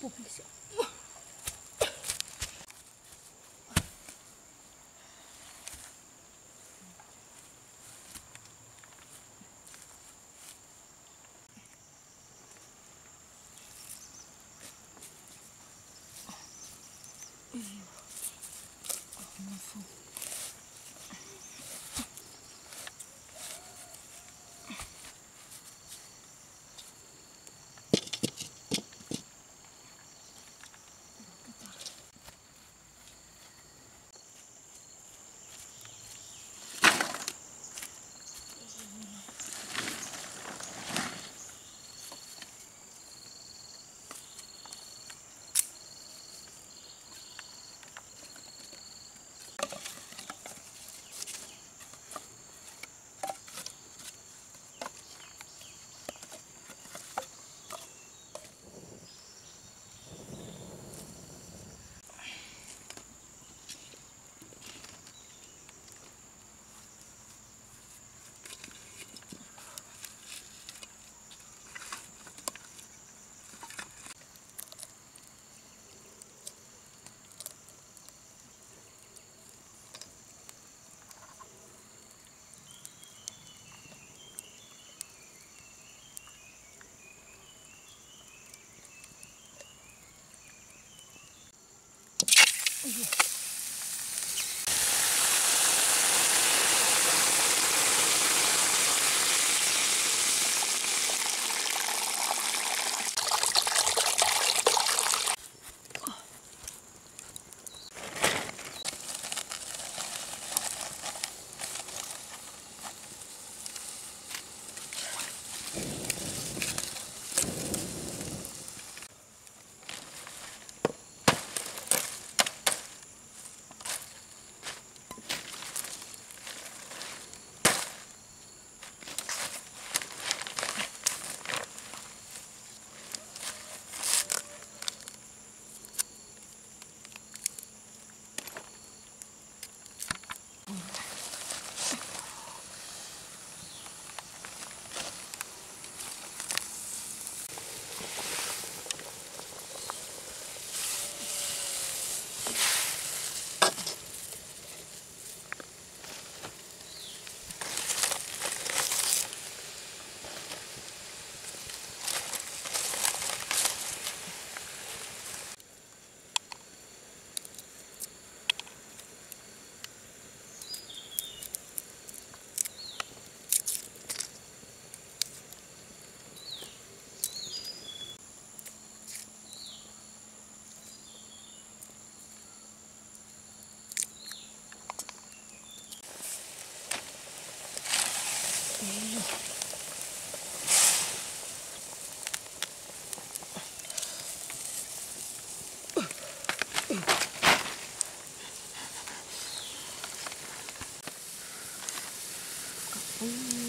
不，不会笑。嗯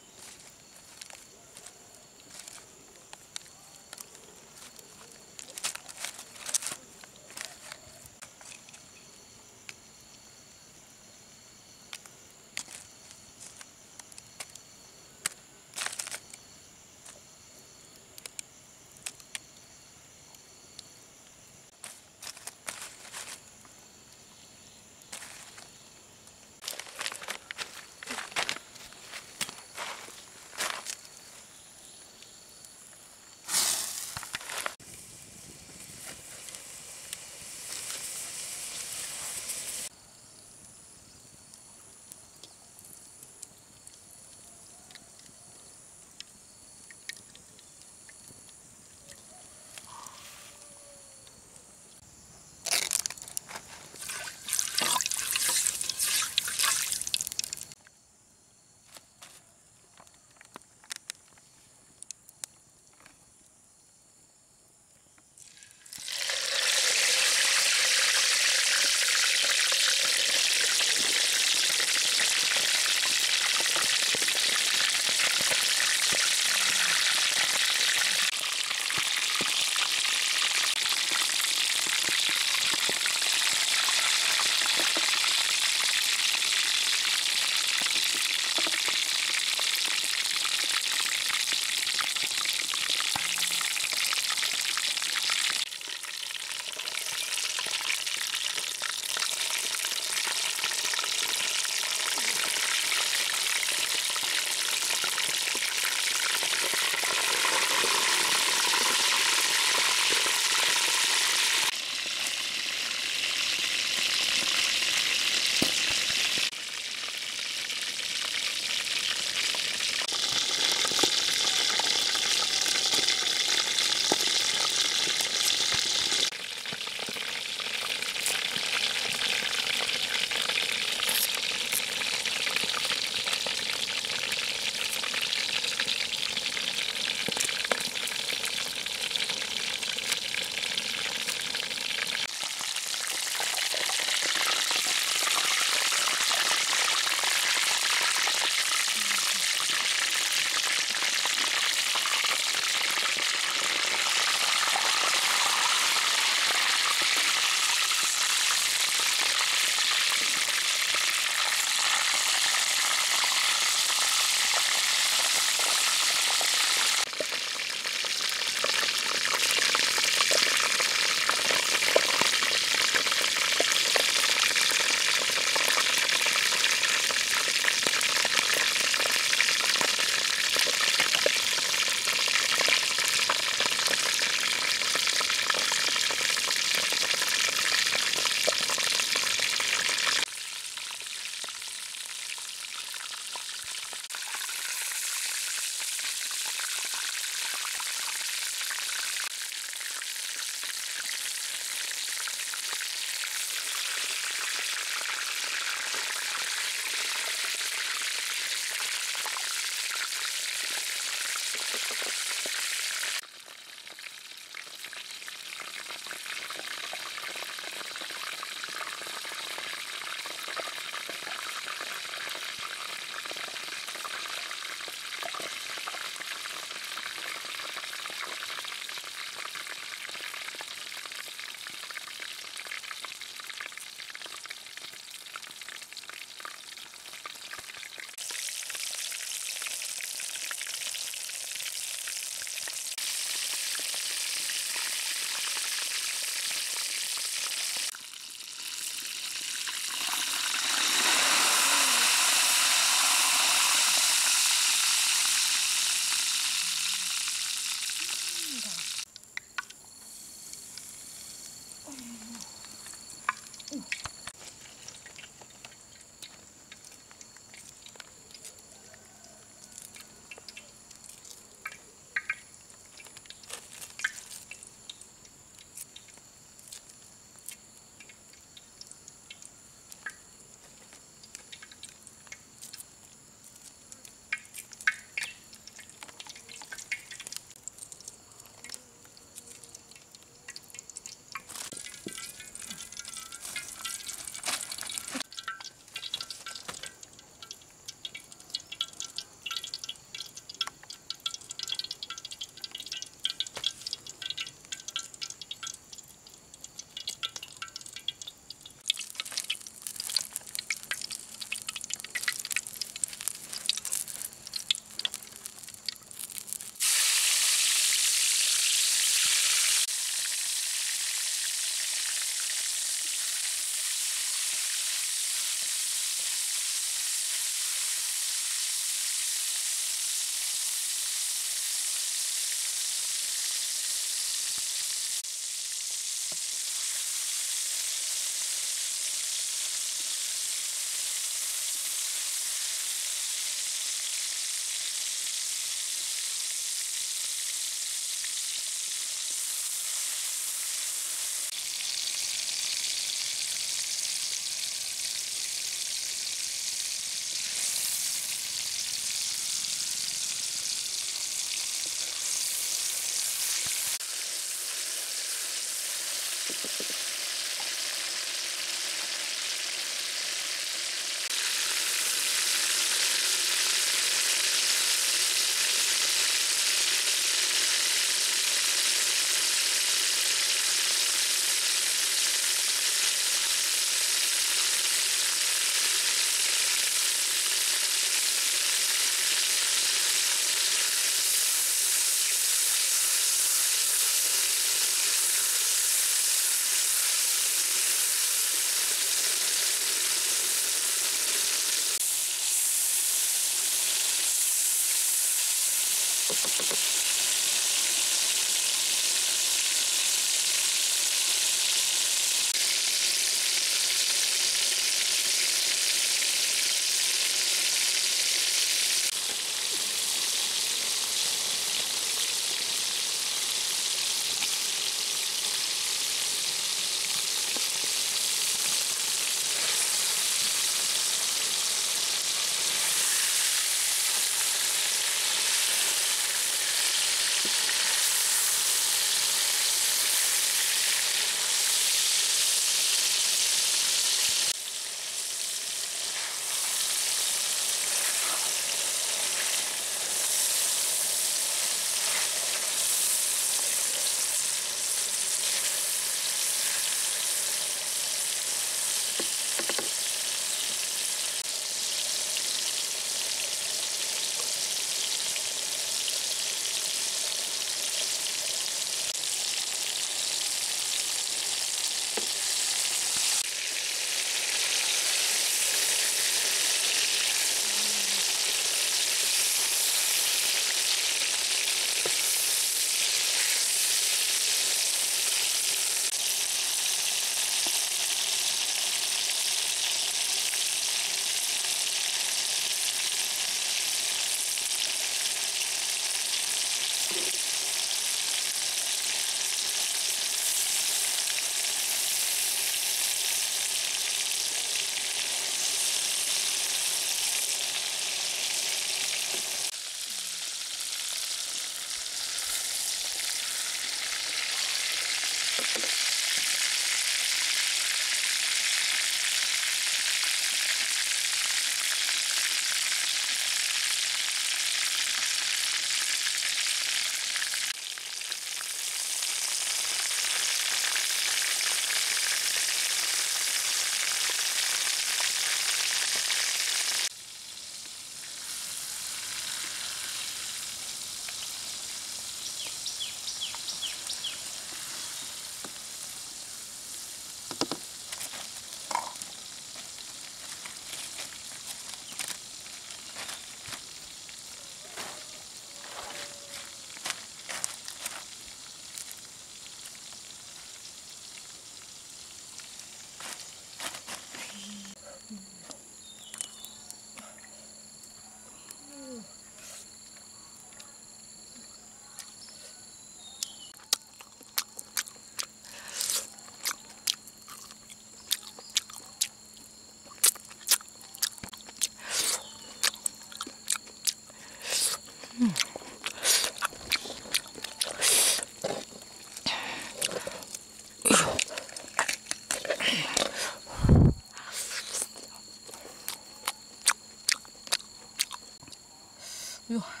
Ugh.